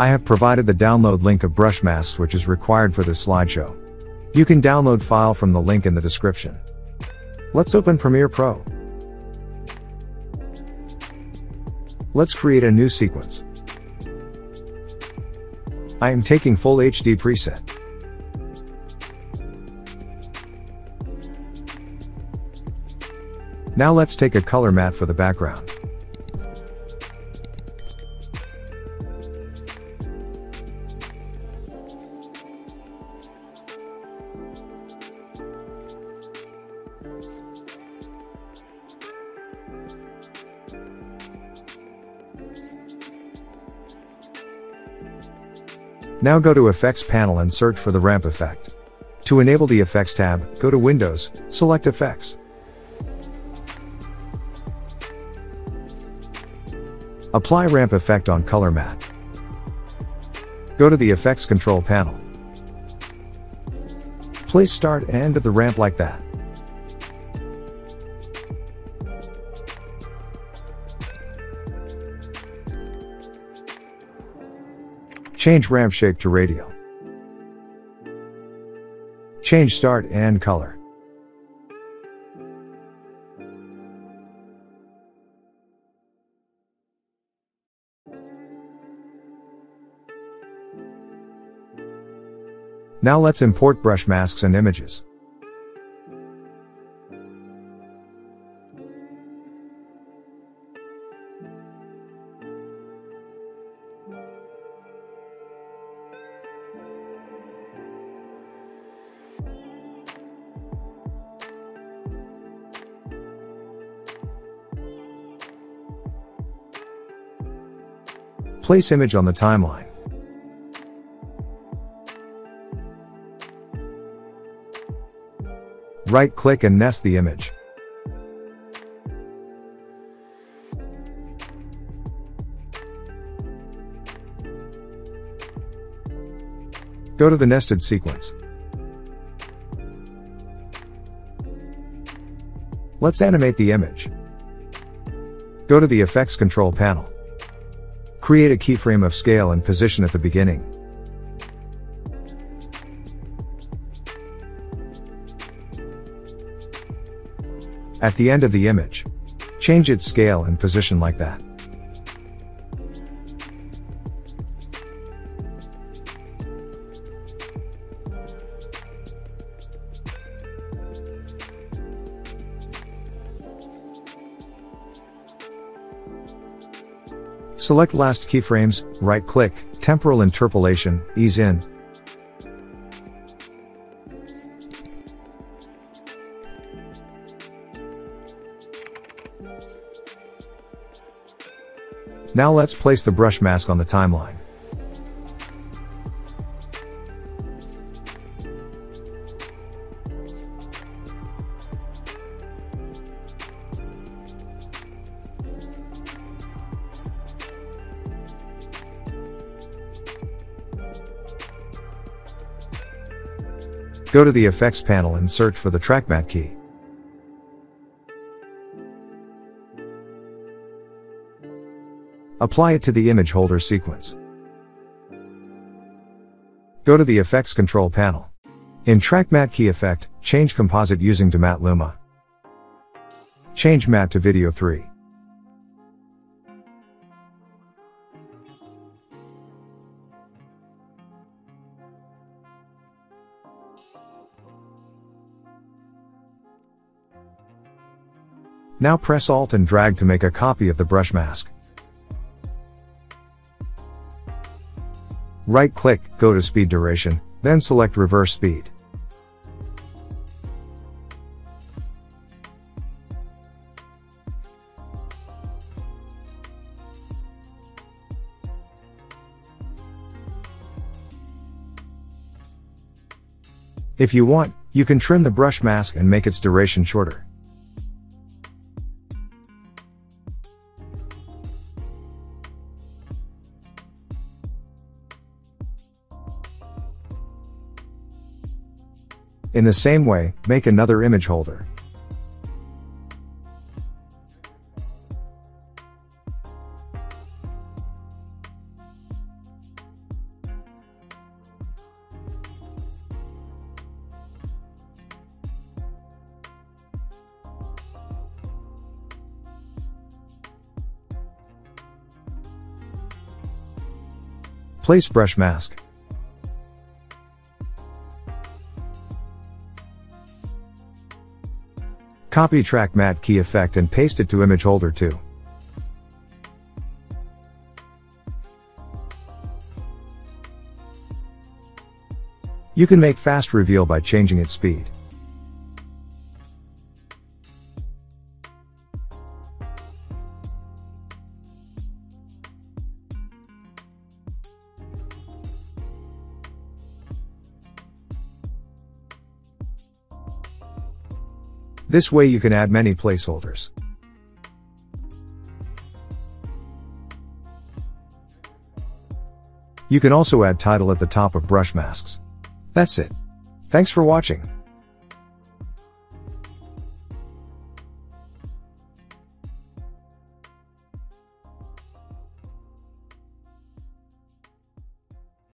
I have provided the download link of brush masks which is required for this slideshow. You can download file from the link in the description. Let's open Premiere Pro. Let's create a new sequence. I am taking Full HD preset. Now let's take a color matte for the background. Now go to Effects panel and search for the ramp effect. To enable the Effects tab, go to Windows, select Effects. Apply ramp effect on color matte. Go to the Effects Control panel. Place start and end of the ramp like that. Change ramp shape to radial. Change start and color. Now let's import brush masks and images. Place image on the timeline. Right click and nest the image. Go to the nested sequence. Let's animate the image. Go to the Effects Control panel. Create a keyframe of scale and position at the beginning. At the end of the image. Change its scale and position like that. Select last keyframes, right click, temporal interpolation, ease in. Now let's place the brush mask on the timeline. Go to the Effects panel and search for the Track Matte key. Apply it to the image holder sequence. Go to the Effects Control panel. In Track Matte Key Effect, change Composite using to Matte Luma. Change Matte to Video 3. Now press Alt and drag to make a copy of the brush mask. Right click, go to speed duration, then select reverse speed. If you want, you can trim the brush mask and make its duration shorter. In the same way, make another image holder. Place brush mask. Copy track matte key effect and paste it to image holder 2. You can make fast reveal by changing its speed. This way you can add many placeholders. You can also add title at the top of brush masks. That's it. Thanks for watching.